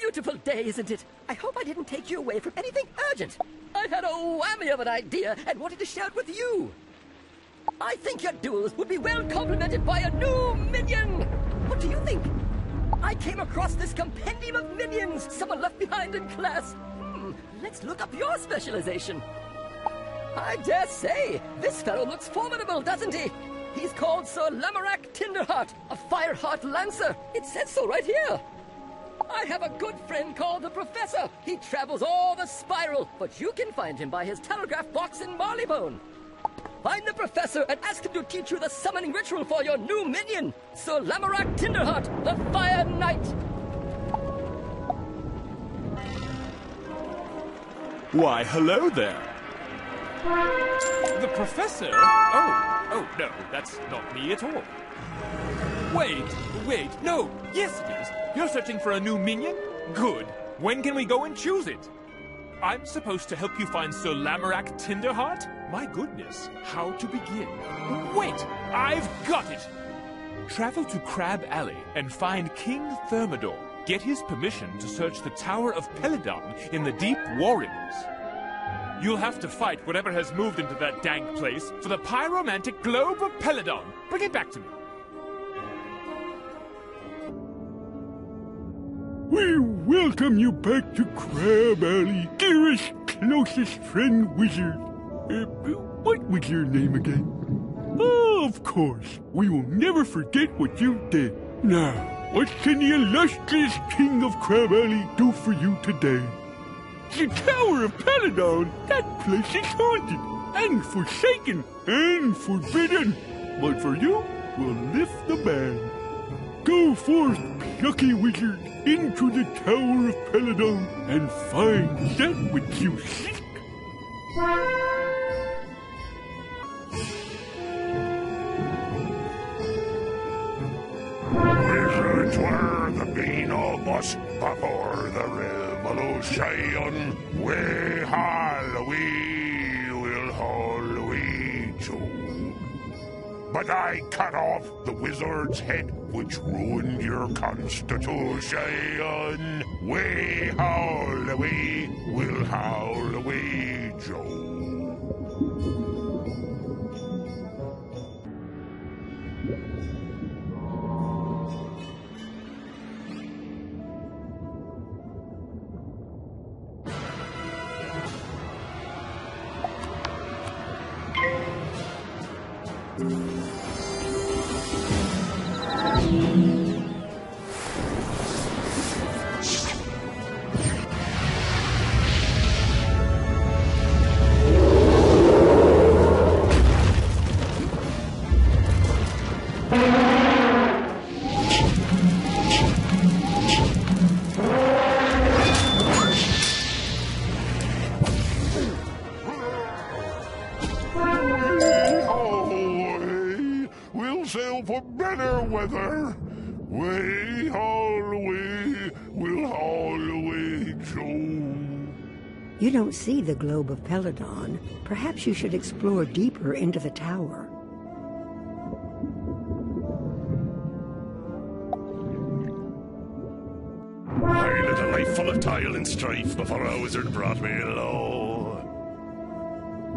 beautiful day, isn't it? I hope I didn't take you away from anything urgent. I had a whammy of an idea and wanted to share it with you. I think your duels would be well complemented by a new minion. What do you think? I came across this compendium of minions someone left behind in class. Hmm, let's look up your specialization. I dare say, this fellow looks formidable, doesn't he? He's called Sir Lamorak Tinderheart, a Fireheart Lancer. It says so right here. I have a good friend called the Professor. He travels all the spiral, but you can find him by his telegraph box in Marleybone. Find the Professor and ask him to teach you the summoning ritual for your new minion, Sir Lamorak Tinderheart, the Fire Knight. Why, hello there. The professor? Oh, oh, no, that's not me at all. Wait, wait, no, yes it is. You're searching for a new minion? Good. When can we go and choose it? I'm supposed to help you find Sir Lamorak Tinderheart? My goodness, how to begin? Wait, I've got it! Travel to Crab Alley and find King Thermidor. Get his permission to search the Tower of Peladon in the Deep Warrens. You'll have to fight whatever has moved into that dank place for the pyromantic globe of Peladon. Bring it back to me. We welcome you back to Crab Alley, dearest, closest friend wizard. Uh, what was your name again? Oh, of course. We will never forget what you did. Now, what can the illustrious King of Crab Alley do for you today? The Tower of Peladon, that place is haunted, and forsaken, and forbidden. But for you, we'll lift the ban. Go forth, plucky wizard, into the Tower of Peladon, and find that which you seek. Wizards were the bean of us before the revolution. We haul, we will haul, we too. But I cut off the wizard's head, which ruined your constitution. We howl, we will howl, we Joe. For better weather. We we'll haul away, Joe. You don't see the globe of Peladon. Perhaps you should explore deeper into the tower. My a life full of toil and strife before a wizard brought me low.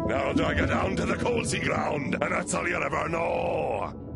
Now do I go down to the cold sea ground, and that's all you'll ever know.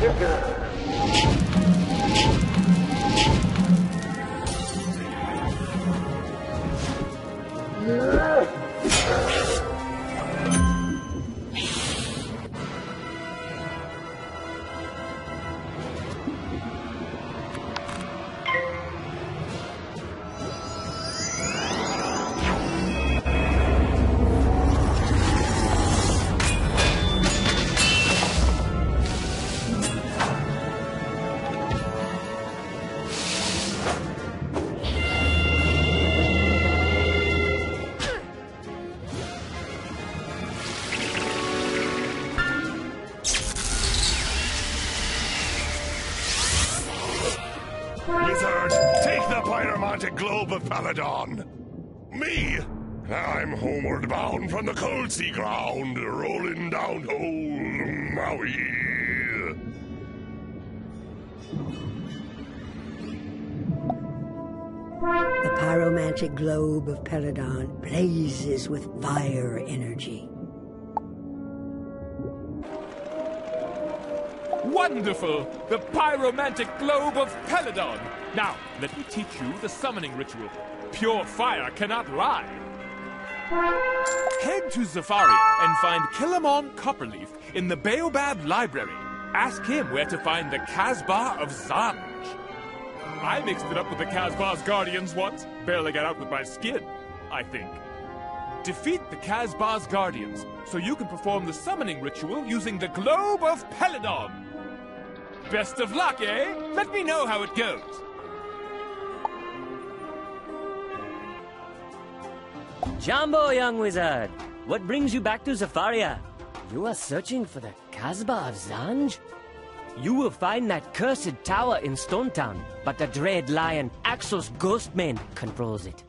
Thank you. The pyromantic globe of Peladon! Me? I'm homeward bound from the cold sea ground, rolling down old Maui. The pyromantic globe of Peladon blazes with fire energy. Wonderful! The pyromantic globe of Peladon! Now, let me teach you the summoning ritual. Pure fire cannot lie. Head to Zafaria and find Kilamon Copperleaf in the Baobab Library. Ask him where to find the Casbah of Zanj. I mixed it up with the Casbah's Guardians once. Barely got out with my skin, I think. Defeat the Casbah's Guardians so you can perform the summoning ritual using the Globe of Peladon. Best of luck, eh? Let me know how it goes. Jambo, young wizard. What brings you back to Zafaria? You are searching for the Casbah of Zanj? You will find that cursed tower in Stone Town, but the dread lion Axos Ghostmane, controls it.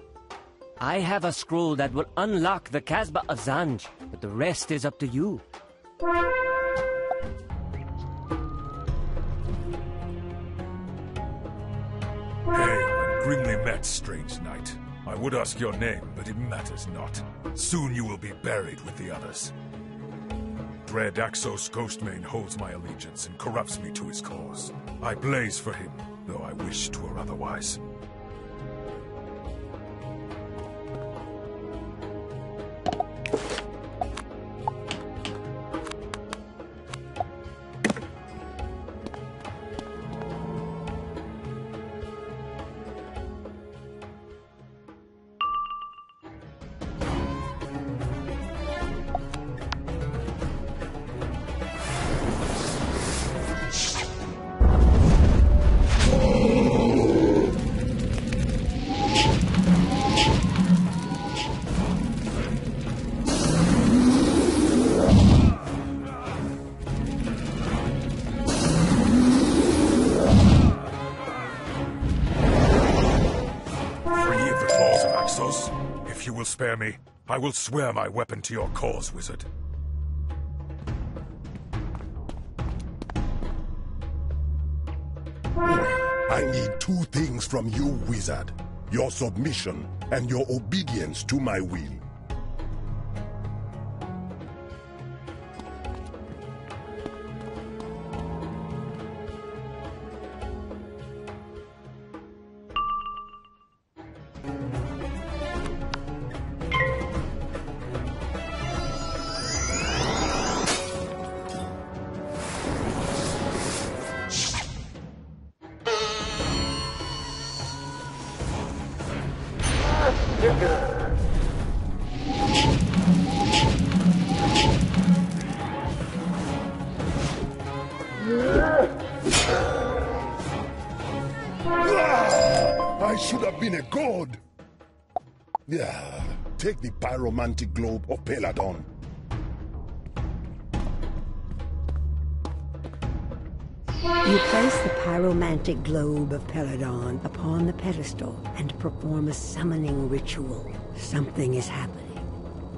I have a scroll that will unlock the Casbah of Zanj, but the rest is up to you. Grimly met, strange knight. I would ask your name, but it matters not. Soon you will be buried with the others. Dread Axos Ghostmane holds my allegiance and corrupts me to his cause. I blaze for him, though I wish twere otherwise. Claws of Axos. If you will spare me, I will swear my weapon to your cause, wizard. I need two things from you, wizard. Your submission and your obedience to my will. I should have been a god. Yeah, take the pyromantic globe of Peladon. You place the pyromantic globe of Peladon upon the pedestal and perform a summoning ritual. Something is happening.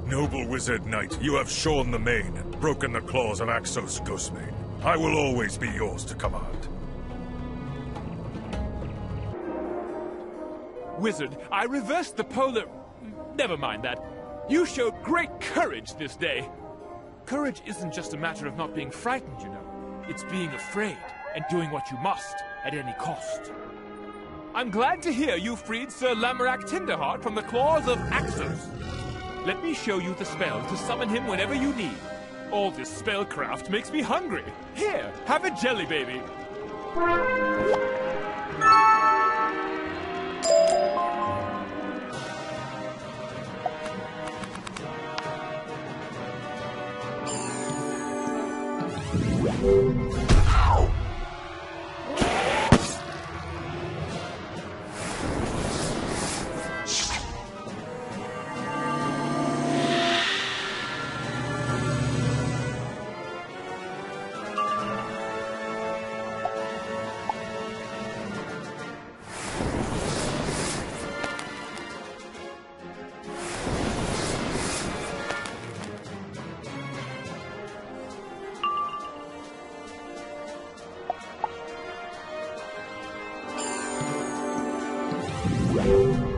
Noble wizard knight, you have shorn the mane, broken the claws of Axos Ghostmane. I will always be yours to command. Wizard, I reversed the polar... Never mind that. You showed great courage this day. Courage isn't just a matter of not being frightened, you know. It's being afraid and doing what you must at any cost. I'm glad to hear you freed Sir Lamorak Tinderheart from the claws of Axos. Let me show you the spell to summon him whenever you need. All this spellcraft makes me hungry. Here, have a jelly baby. Música